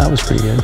That was pretty good.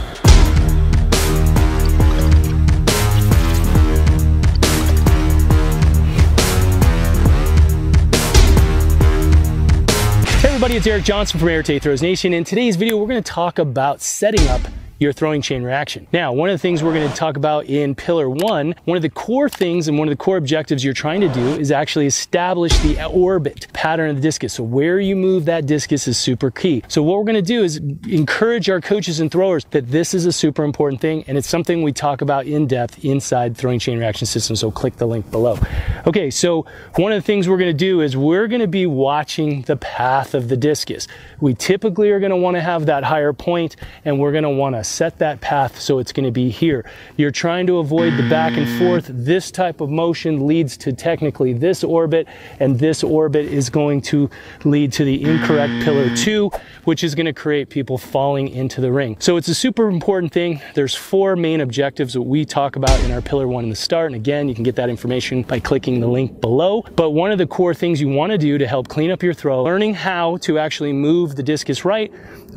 Hey everybody, it's Eric Johnson from Arete Throws Nation. In today's video, we're gonna talk about setting up your throwing chain reaction. Now, one of the things we're going to talk about in pillar one, one of the core things and one of the core objectives you're trying to do is actually establish the orbit pattern of the discus. So where you move that discus is super key. So what we're going to do is encourage our coaches and throwers that this is a super important thing and it's something we talk about in depth inside throwing chain reaction system. So click the link below. Okay, so one of the things we're going to do is we're going to be watching the path of the discus. We typically are going to want to have that higher point and we're going to want to set that path so it's going to be here. You're trying to avoid the back and forth. This type of motion leads to technically this orbit, and this orbit is going to lead to the incorrect pillar two, which is going to create people falling into the ring. So it's a super important thing. There's four main objectives that we talk about in our pillar one in the start. And again, you can get that information by clicking the link below. But one of the core things you want to do to help clean up your throw, learning how to actually move the discus right,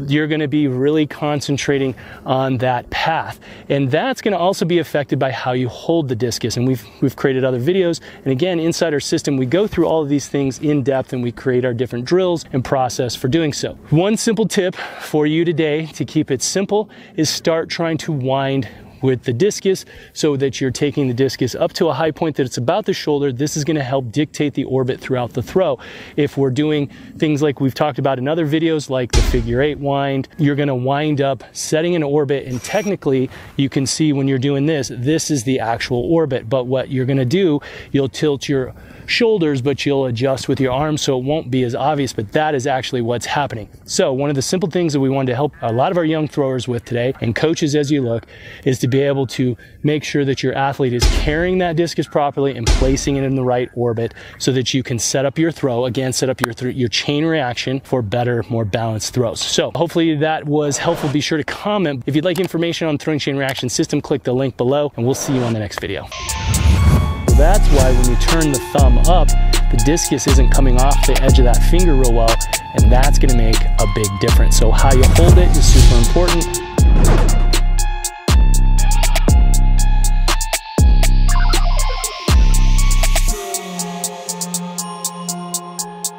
you're going to be really concentrating on that path. And that's going to also be affected by how you hold the discus. And we've, we've created other videos. And again, inside our system, we go through all of these things in depth and we create our different drills and process for doing so. One simple tip for you today to keep it simple is start trying to wind with the discus so that you're taking the discus up to a high point that it's about the shoulder. This is going to help dictate the orbit throughout the throw. If we're doing things like we've talked about in other videos, like the figure eight wind, you're going to wind up setting an orbit. And technically, you can see when you're doing this, this is the actual orbit. But what you're going to do, you'll tilt your shoulders, but you'll adjust with your arms so it won't be as obvious, but that is actually what's happening. So one of the simple things that we wanted to help a lot of our young throwers with today, and coaches as you look, is to be able to make sure that your athlete is carrying that discus properly and placing it in the right orbit so that you can set up your throw, again, set up your, th your chain reaction for better, more balanced throws. So hopefully that was helpful. Be sure to comment. If you'd like information on throwing chain reaction system, click the link below and we'll see you on the next video that's why when you turn the thumb up, the discus isn't coming off the edge of that finger real well, and that's gonna make a big difference. So how you hold it is super important.